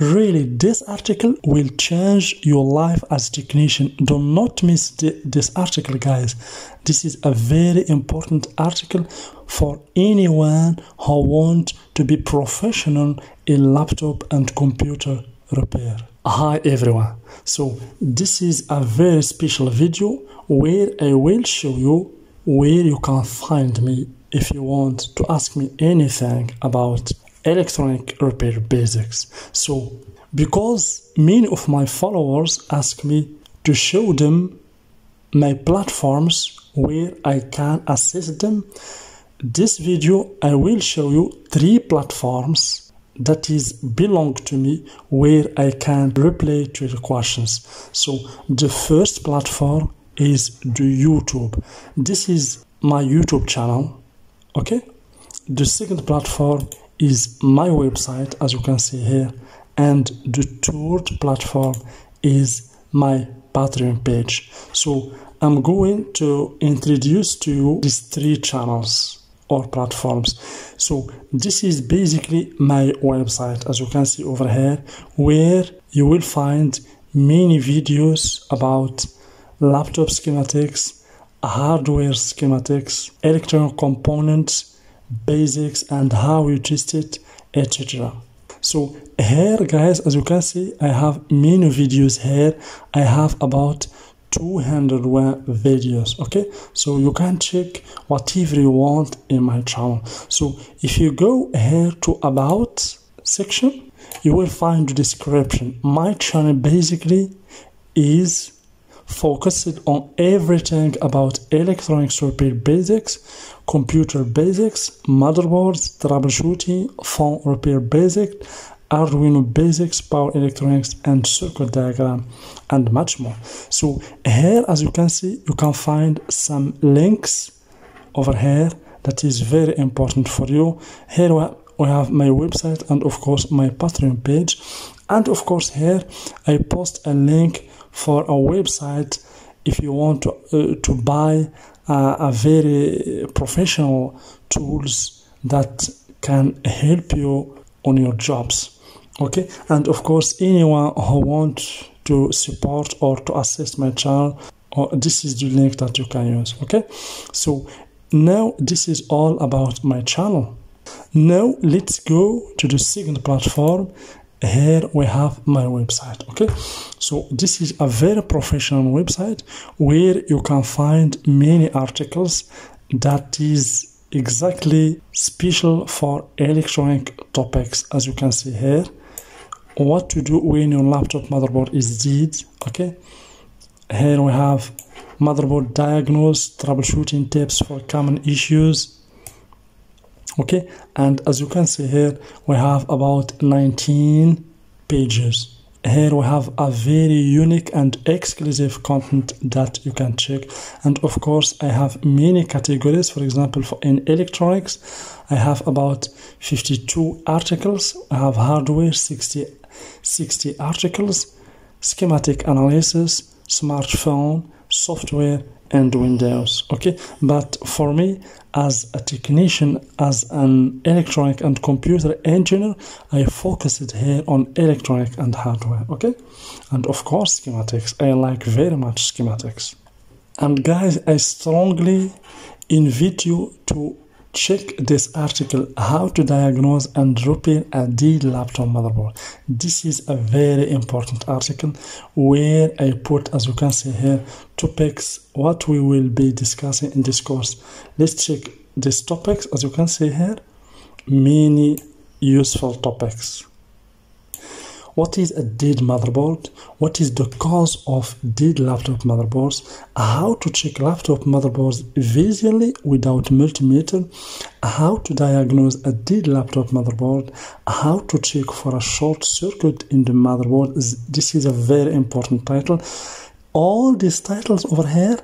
really this article will change your life as technician. Do not miss this article guys. This is a very important article for anyone who want to be professional in laptop and computer repair. Hi everyone. So this is a very special video where i will show you where you can find me if you want to ask me anything about electronic repair basics. So, because many of my followers ask me to show them my platforms where I can assist them, this video I will show you three platforms that is belong to me where I can reply to the questions. So the first platform is the YouTube. This is my YouTube channel. Okay. The second platform is my website as you can see here and the third platform is my patreon page. So i'm going to introduce to you these three channels or platforms. So this is basically my website as you can see over here where you will find many videos about laptop schematics hardware schematics electronic components basics and how you test it etc so here guys as you can see i have many videos here. I have about 200 videos okay? So you can check whatever you want in my channel. So if you go here to about section you will find the description. My channel basically is focused on everything about electronics repair basics, computer basics, motherboards, troubleshooting, phone repair basics, Arduino basics, power electronics, and circuit diagram, and much more. So here, as you can see, you can find some links over here that is very important for you. Here we have my website and of course my Patreon page. And of course here I post a link for a website if you want to, uh, to buy uh, a very professional tools that can help you on your jobs okay? And of course anyone who wants to support or to assist my channel or this is the link that you can use okay? So now this is all about my channel. Now let's go to the second platform here we have my website okay? So this is a very professional website where you can find many articles that is exactly special for electronic topics as you can see here. What to do when your laptop motherboard is dead okay? Here we have motherboard diagnose troubleshooting tips for common issues okay? And as you can see here we have about 19 pages. Here we have a very unique and exclusive content that you can check. And of course i have many categories. For example for in electronics i have about 52 articles. I have hardware 60 60 articles. Schematic analysis smartphone software and windows okay? But for me as a technician as an electronic and computer engineer i focused here on electronic and hardware okay? And of course schematics. I like very much schematics. And guys i strongly invite you to check this article how to diagnose and repair a dead laptop motherboard. This is a very important article where i put as you can see here topics what we will be discussing in this course. Let's check these topics. As you can see here many useful topics what is a dead motherboard? What is the cause of dead laptop motherboards? How to check laptop motherboards visually without multimeter? How to diagnose a dead laptop motherboard? How to check for a short circuit in the motherboard? This is a very important title. All these titles over here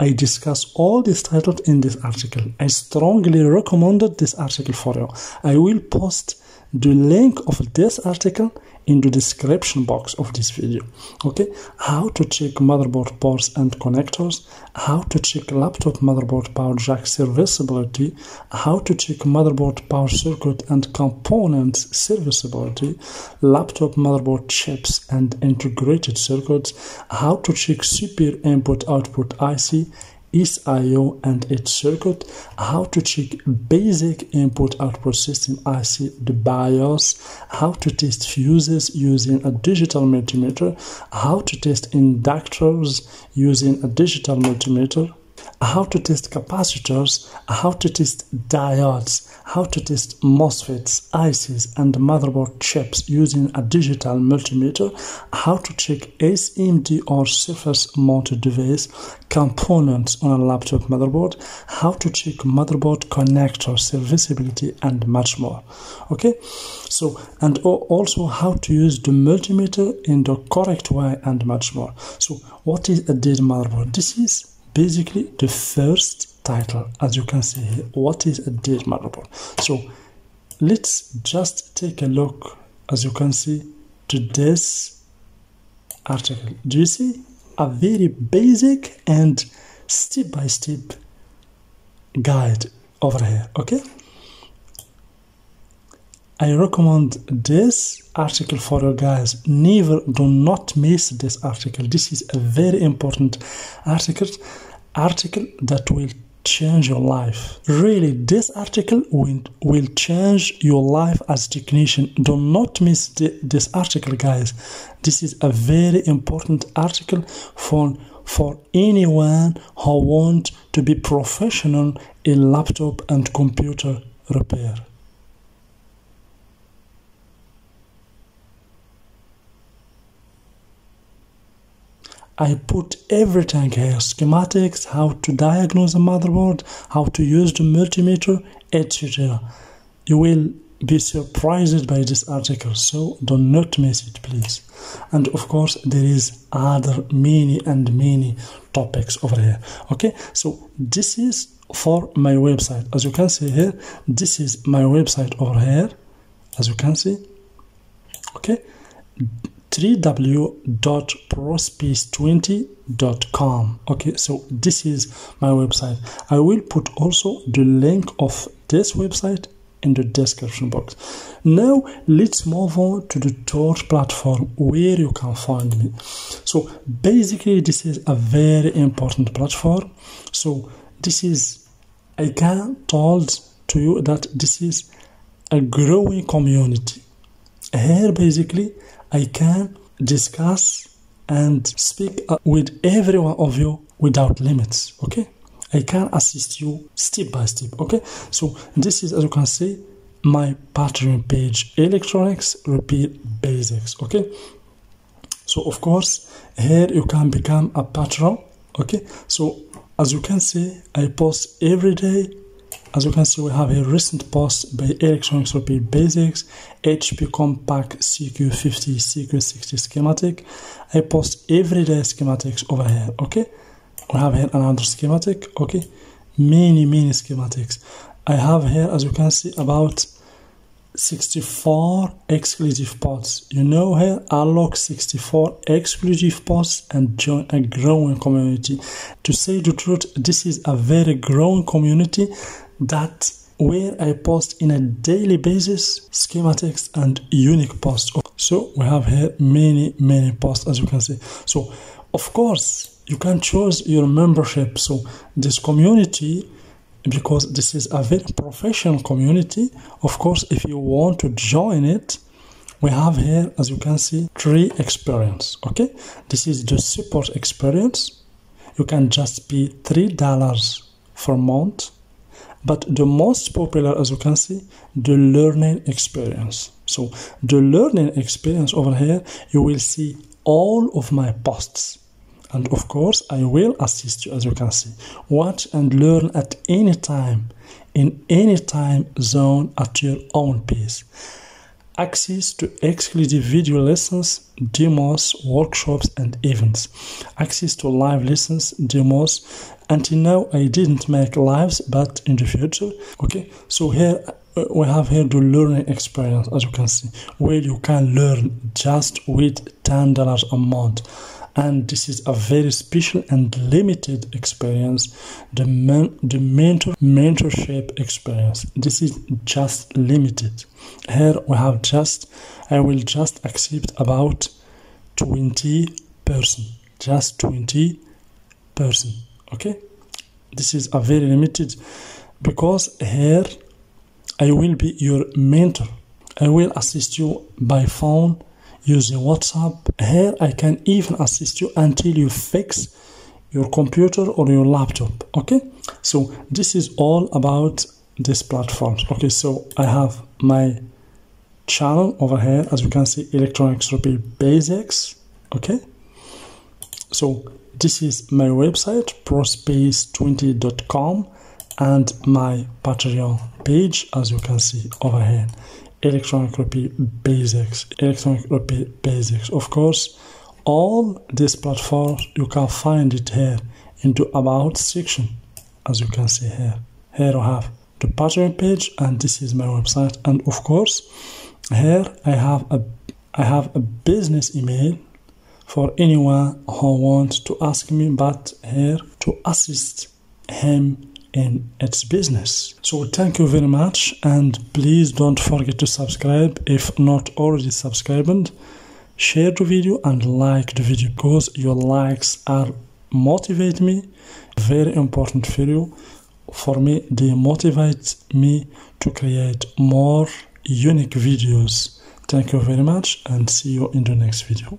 I discuss all these titles in this article. I strongly recommended this article for you. I will post the link of this article in the description box of this video. Okay? How to check motherboard ports and connectors how to check laptop motherboard power jack serviceability how to check motherboard power circuit and components serviceability laptop motherboard chips and integrated circuits how to check CPU input output IC IO and its circuit, how to check basic input-output system IC, the BIOS, how to test fuses using a digital multimeter, how to test inductors using a digital multimeter, how to test capacitors, how to test diodes, how to test MOSFETs, ICs, and motherboard chips using a digital multimeter, how to check SMD or surface mounted device components on a laptop motherboard, how to check motherboard connector serviceability, and much more. Okay, so and also how to use the multimeter in the correct way and much more. So, what is a dead motherboard? This is basically the first title as you can see here what is a dead motherboard so let's just take a look as you can see to this article. Do you see? A very basic and step-by-step -step guide over here okay? I recommend this article for you guys. Never do not miss this article. This is a very important article article that will change your life. Really, this article will, will change your life as technician. Do not miss the, this article, guys. This is a very important article for for anyone who want to be professional in laptop and computer repair. I put everything here schematics, how to diagnose a motherboard, how to use the multimeter, etc. You will be surprised by this article, so do not miss it, please. And of course, there is other many and many topics over here. Okay, so this is for my website. As you can see here, this is my website over here. As you can see, okay www.prospace20.com okay so this is my website. I will put also the link of this website in the description box. Now let's move on to the third platform where you can find me. So basically this is a very important platform. So this is i can told to you that this is a growing community. Here basically I can discuss and speak uh, with every one of you without limits. Okay, I can assist you step by step. Okay, so this is as you can see my Patreon page electronics repair basics. Okay, so of course here you can become a patron. Okay, so as you can see, I post every day as you can see, we have a recent post by Electronics Repair Basics, HP Compaq CQ50, CQ60 schematic. I post everyday schematics over here, okay? We have here another schematic, okay? Many, many schematics. I have here, as you can see, about 64 exclusive pods. You know here, unlock 64 exclusive pods and join a growing community. To say the truth, this is a very growing community that where I post in a daily basis schematics and unique posts. So we have here many, many posts as you can see. So of course you can choose your membership. So this community because this is a very professional community. Of course, if you want to join it, we have here, as you can see, three experience. Okay, this is the support experience. You can just pay three dollars for month but the most popular as you can see the learning experience so the learning experience over here you will see all of my posts and of course i will assist you as you can see watch and learn at any time in any time zone at your own pace access to exclusive video lessons, demos, workshops, and events, access to live lessons, demos. Until now, I didn't make lives, but in the future, okay. So here uh, we have here the learning experience as you can see where you can learn just with $10 a month and this is a very special and limited experience the men, the mentor mentorship experience. This is just limited. Here we have just i will just accept about 20 person just 20 person okay? This is a very limited because here i will be your mentor. I will assist you by phone using WhatsApp. Here I can even assist you until you fix your computer or your laptop. Okay, so this is all about this platform. Okay, so I have my channel over here as you can see electronics repair basics okay so this is my website prospace20.com and my patreon page as you can see over here electronic repair basics electronic repair basics. Of course all these platforms you can find it here into about section as you can see here. Here I have the patreon page and this is my website. And of course here I have a I have a business email for anyone who wants to ask me but here to assist him in its business. So thank you very much and please don't forget to subscribe if not already subscribed. Share the video and like the video because your likes are motivate me. Very important for you. For me, they motivate me to create more unique videos. Thank you very much and see you in the next video.